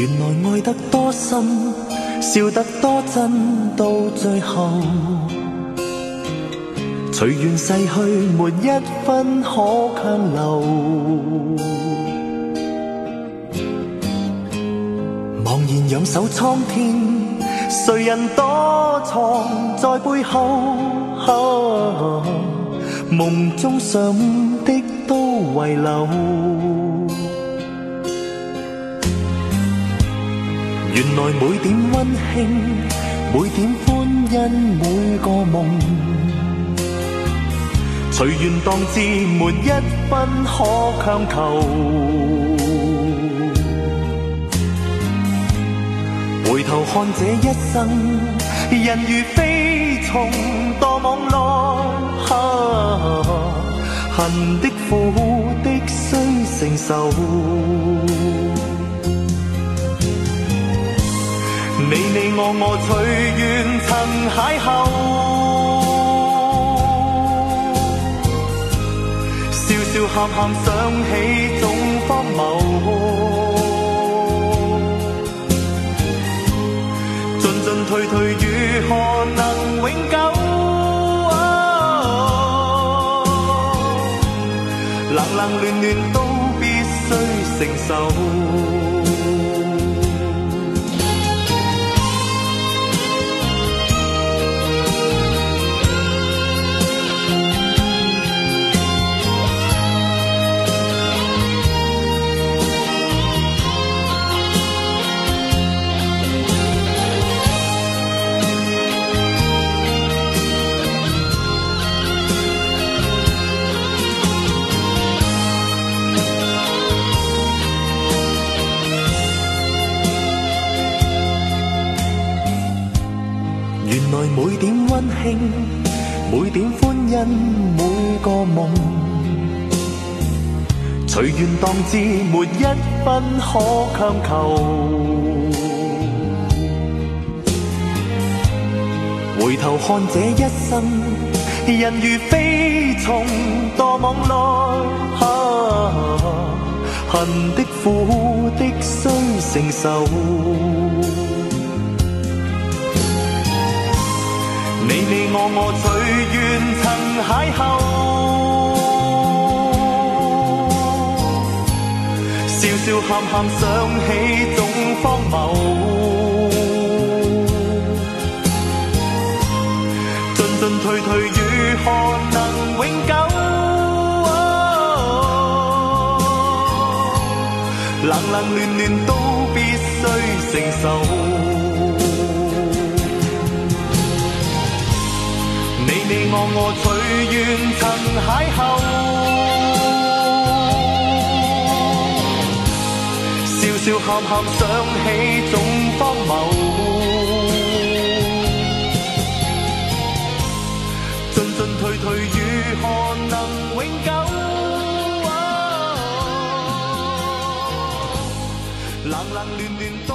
原来爱得多深，笑得多真，到最后，随缘逝去，没一分可强留。茫然仰首苍天，谁人躲藏在背后？梦中想的都遗留。原来每点温馨，每点欢欣，每个梦，随缘当志，没一分可强求。回头看这一生，人如飞虫，多网罗，啊，恨的苦的，需承受。你你我我，随缘曾邂逅，笑笑喊喊，想起总荒谬。进进退退，如何能永久？冷冷暖暖，都必须承受。每点温馨，每点欢欣，每个梦，随缘当至，没一分可强求。回头看这一生，人如飞虫堕网内，啊，恨的苦的需承受。你你我我，随缘曾邂逅，笑笑喊喊，想起总荒谬，进进退退，如何能永久？冷冷暖暖，都必须承受。我随缘曾邂逅，笑笑喊喊想起总荒谬，进进退退如何能永久？冷冷暖暖都。